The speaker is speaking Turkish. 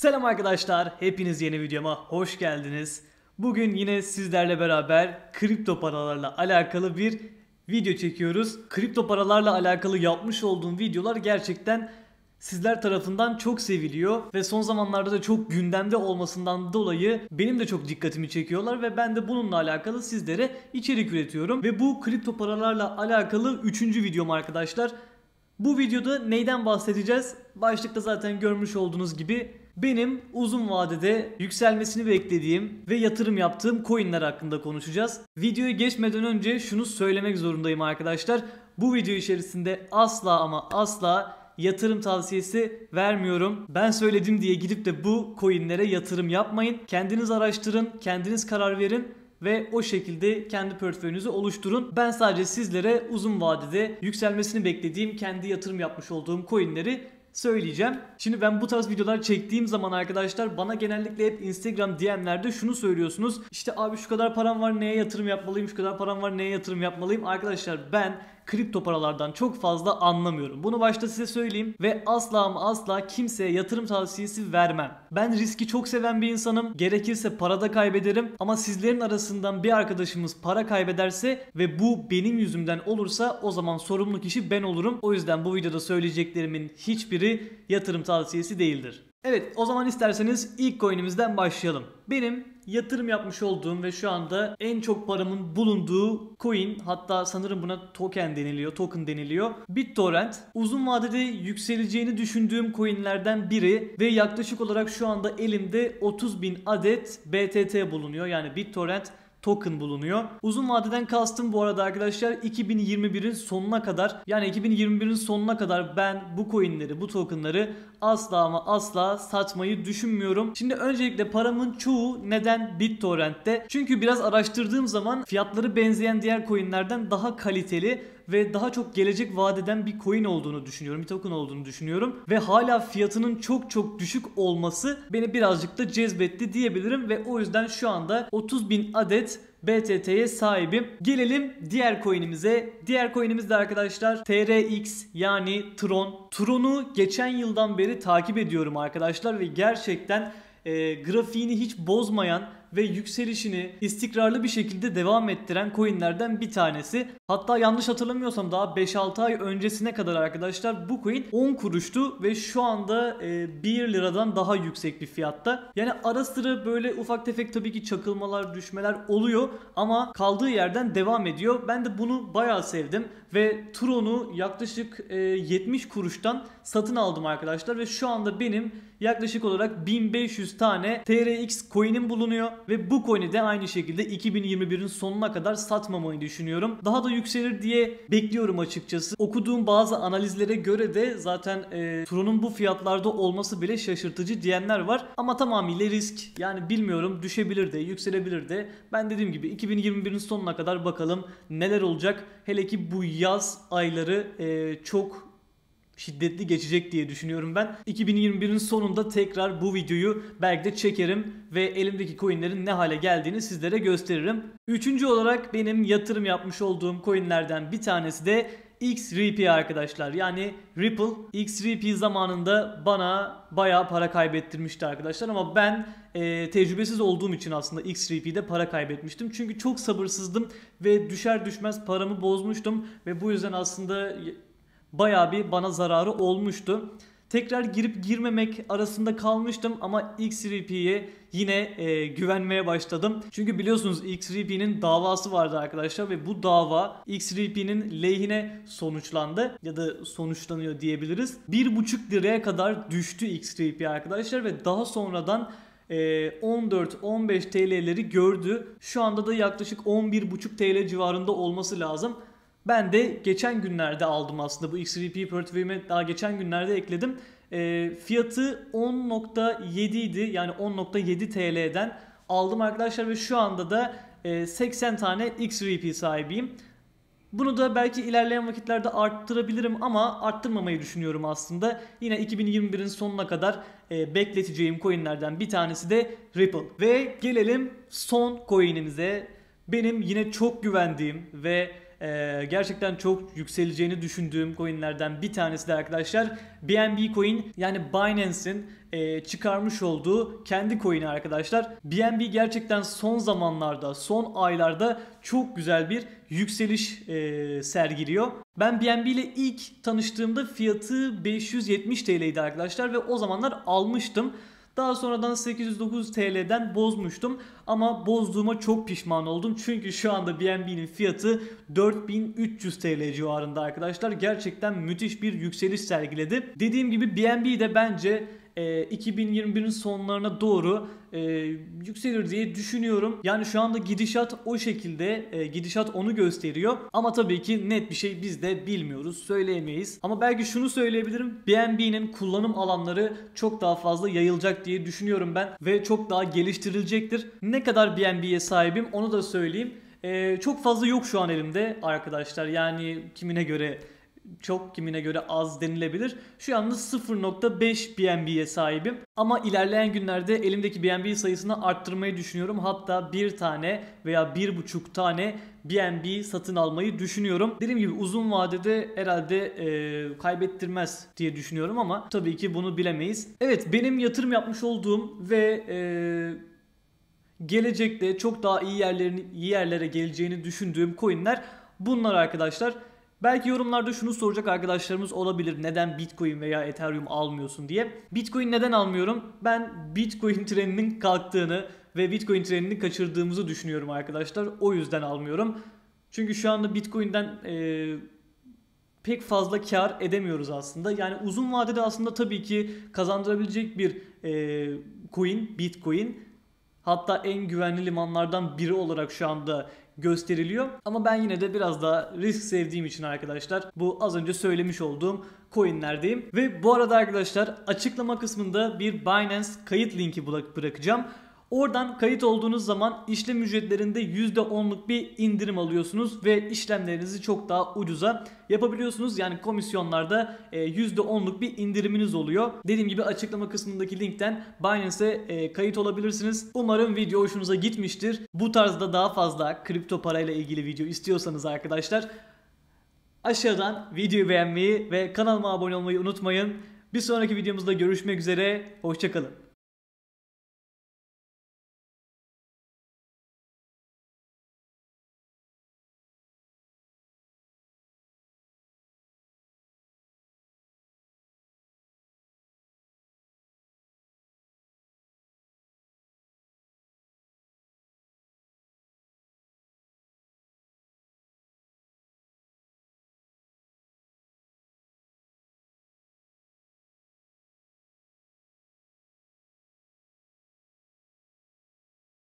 Selam arkadaşlar, hepiniz yeni videoma hoş geldiniz. Bugün yine sizlerle beraber kripto paralarla alakalı bir video çekiyoruz. Kripto paralarla alakalı yapmış olduğum videolar gerçekten sizler tarafından çok seviliyor ve son zamanlarda da çok gündemde olmasından dolayı benim de çok dikkatimi çekiyorlar ve ben de bununla alakalı sizlere içerik üretiyorum. Ve bu kripto paralarla alakalı 3. videom arkadaşlar. Bu videoda neyden bahsedeceğiz? Başlıkta zaten görmüş olduğunuz gibi benim uzun vadede yükselmesini beklediğim ve yatırım yaptığım coinler hakkında konuşacağız. Videoya geçmeden önce şunu söylemek zorundayım arkadaşlar. Bu video içerisinde asla ama asla yatırım tavsiyesi vermiyorum. Ben söyledim diye gidip de bu coinlere yatırım yapmayın. Kendiniz araştırın, kendiniz karar verin ve o şekilde kendi portföyünüzü oluşturun. Ben sadece sizlere uzun vadede yükselmesini beklediğim kendi yatırım yapmış olduğum coinleri söyleyeceğim. Şimdi ben bu tarz videolar çektiğim zaman arkadaşlar bana genellikle hep Instagram DM'lerde şunu söylüyorsunuz. İşte abi şu kadar param var neye yatırım yapmalıyım, şu kadar param var neye yatırım yapmalıyım. Arkadaşlar ben kripto paralardan çok fazla anlamıyorum. Bunu başta size söyleyeyim ve asla ama asla kimseye yatırım tavsiyesi vermem. Ben riski çok seven bir insanım. Gerekirse parada kaybederim ama sizlerin arasından bir arkadaşımız para kaybederse ve bu benim yüzümden olursa o zaman sorumlu kişi ben olurum. O yüzden bu videoda söyleyeceklerimin hiçbiri yatırım tavsiyesi değildir. Evet o zaman isterseniz ilk coin'imizden başlayalım. Benim yatırım yapmış olduğum ve şu anda en çok paramın bulunduğu coin hatta sanırım buna token deniliyor, token deniliyor. BitTorrent uzun vadede yükseleceğini düşündüğüm coinlerden biri ve yaklaşık olarak şu anda elimde 30 bin adet BTT bulunuyor. Yani BitTorrent token bulunuyor. Uzun vadeden kastım bu arada arkadaşlar 2021'in sonuna kadar yani 2021'in sonuna kadar ben bu coinleri bu tokenları asla ama asla satmayı düşünmüyorum. Şimdi öncelikle paramın çoğu neden BitTorrent'te? Çünkü biraz araştırdığım zaman fiyatları benzeyen diğer coinlerden daha kaliteli ve daha çok gelecek vadeden bir coin olduğunu düşünüyorum. Bir token olduğunu düşünüyorum. Ve hala fiyatının çok çok düşük olması beni birazcık da cezbetti diyebilirim. Ve o yüzden şu anda 30 bin adet BTT'ye sahibim. Gelelim diğer coin'imize. Diğer coin'imiz de arkadaşlar TRX yani Tron. Tron'u geçen yıldan beri takip ediyorum arkadaşlar ve gerçekten e, grafiğini hiç bozmayan ve yükselişini istikrarlı bir şekilde devam ettiren coinlerden bir tanesi. Hatta yanlış hatırlamıyorsam daha 5-6 ay öncesine kadar arkadaşlar bu coin 10 kuruştu ve şu anda e, 1 liradan daha yüksek bir fiyatta. Yani ara sıra böyle ufak tefek tabii ki çakılmalar, düşmeler oluyor ama kaldığı yerden devam ediyor. Ben de bunu bayağı sevdim ve Tron'u yaklaşık e, 70 kuruştan satın aldım arkadaşlar ve şu anda benim yaklaşık olarak 1500 tane TRX coin'im bulunuyor ve bu coin'i de aynı şekilde 2021'in sonuna kadar satmamayı düşünüyorum. Daha da yükselir diye bekliyorum açıkçası. Okuduğum bazı analizlere göre de zaten e, Tron'un bu fiyatlarda olması bile şaşırtıcı diyenler var. Ama tamamıyla risk. Yani bilmiyorum düşebilir de yükselebilir de. Ben dediğim gibi 2021'in sonuna kadar bakalım neler olacak. Hele ki bu yaz ayları e, çok şiddetli geçecek diye düşünüyorum ben. 2021'in sonunda tekrar bu videoyu belki de çekerim ve elimdeki coinlerin ne hale geldiğini sizlere gösteririm. Üçüncü olarak benim yatırım yapmış olduğum coinlerden bir tanesi de XRP arkadaşlar. Yani Ripple XRP zamanında bana bayağı para kaybettirmişti arkadaşlar ama ben e, tecrübesiz olduğum için aslında XRP'de para kaybetmiştim. Çünkü çok sabırsızdım ve düşer düşmez paramı bozmuştum ve bu yüzden aslında bayağı bir bana zararı olmuştu. Tekrar girip girmemek arasında kalmıştım ama XRP'ye yine e, güvenmeye başladım. Çünkü biliyorsunuz XRP'nin davası vardı arkadaşlar ve bu dava XRP'nin lehine sonuçlandı ya da sonuçlanıyor diyebiliriz. 1,5 liraya kadar düştü XRP arkadaşlar ve daha sonradan 14-15 e, TL'leri gördü. Şu anda da yaklaşık 11,5 TL civarında olması lazım. Ben de geçen günlerde aldım aslında bu XRP portföyüme daha geçen günlerde ekledim. E, fiyatı 10.7 idi yani 10.7 TL'den aldım arkadaşlar ve şu anda da e, 80 tane XRP sahibiyim. Bunu da belki ilerleyen vakitlerde arttırabilirim ama arttırmamayı düşünüyorum aslında. Yine 2021'in sonuna kadar e, bekleteceğim coinlerden bir tanesi de Ripple. Ve gelelim son coinimize. Benim yine çok güvendiğim ve e, gerçekten çok yükseleceğini düşündüğüm coinlerden bir tanesi de arkadaşlar BNB coin yani Binance'in e, çıkarmış olduğu kendi coin'i arkadaşlar. BNB gerçekten son zamanlarda, son aylarda çok güzel bir yükseliş e, sergiliyor. Ben BNB ile ilk tanıştığımda fiyatı 570 TL'ydi arkadaşlar ve o zamanlar almıştım. Daha sonradan 809 TL'den bozmuştum ama bozduğuma çok pişman oldum. Çünkü şu anda BNB'nin fiyatı 4300 TL civarında arkadaşlar. Gerçekten müthiş bir yükseliş sergiledi. Dediğim gibi BNB de bence e, 2021'in sonlarına doğru e, yükselir diye düşünüyorum. Yani şu anda gidişat o şekilde e, gidişat onu gösteriyor. Ama tabii ki net bir şey biz de bilmiyoruz. Söyleyemeyiz. Ama belki şunu söyleyebilirim. BNB'nin kullanım alanları çok daha fazla yayılacak diye düşünüyorum ben. Ve çok daha geliştirilecektir. Ne kadar BNB'ye sahibim onu da söyleyeyim. Ee, çok fazla yok şu an elimde arkadaşlar. Yani kimine göre çok kimine göre az denilebilir. Şu anda 0.5 BNB'ye sahibim. Ama ilerleyen günlerde elimdeki BNB sayısını arttırmayı düşünüyorum. Hatta bir tane veya bir buçuk tane BNB satın almayı düşünüyorum. Dediğim gibi uzun vadede herhalde e, kaybettirmez diye düşünüyorum ama tabii ki bunu bilemeyiz. Evet benim yatırım yapmış olduğum ve e, gelecekte çok daha iyi yerlerin iyi yerlere geleceğini düşündüğüm coinler bunlar arkadaşlar. Belki yorumlarda şunu soracak arkadaşlarımız olabilir. Neden Bitcoin veya Ethereum almıyorsun diye. Bitcoin neden almıyorum? Ben Bitcoin treninin kalktığını ve Bitcoin trenini kaçırdığımızı düşünüyorum arkadaşlar. O yüzden almıyorum. Çünkü şu anda Bitcoin'den e, pek fazla kar edemiyoruz aslında. Yani uzun vadede aslında tabii ki kazandırabilecek bir e, coin, Bitcoin. Hatta en güvenli limanlardan biri olarak şu anda gösteriliyor. Ama ben yine de biraz daha risk sevdiğim için arkadaşlar bu az önce söylemiş olduğum coinlerdeyim. Ve bu arada arkadaşlar açıklama kısmında bir Binance kayıt linki bırakacağım. Oradan kayıt olduğunuz zaman işlem ücretlerinde %10'luk bir indirim alıyorsunuz ve işlemlerinizi çok daha ucuza yapabiliyorsunuz. Yani komisyonlarda %10'luk e, bir indiriminiz oluyor. Dediğim gibi açıklama kısmındaki linkten Binance'e e, kayıt olabilirsiniz. Umarım video hoşunuza gitmiştir. Bu tarzda daha fazla kripto parayla ilgili video istiyorsanız arkadaşlar aşağıdan videoyu beğenmeyi ve kanalıma abone olmayı unutmayın. Bir sonraki videomuzda görüşmek üzere. Hoşçakalın.